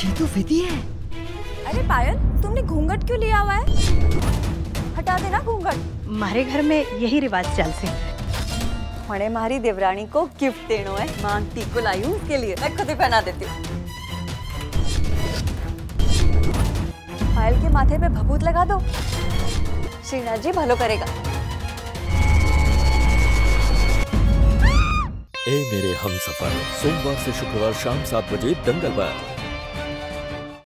ये तो विधि है। अरे पायल तुमने घूंघट क्यों लिया हुआ है? हटा देना घूंघट। मारे घर में यही रिवाज चलते मणे मारी देवरानी को गिफ्ट देना है। मांगती को लाई हूँ उसके लिए। मैं खुद ही पहना देती हूँ। पायल के माथे पे भभूत लगा दो। श्रीनाथ जी भलो करेगा। ए मेरे हम सफ़र। सोमवार से शुक्रवार शाम सात बजे दंगल पर।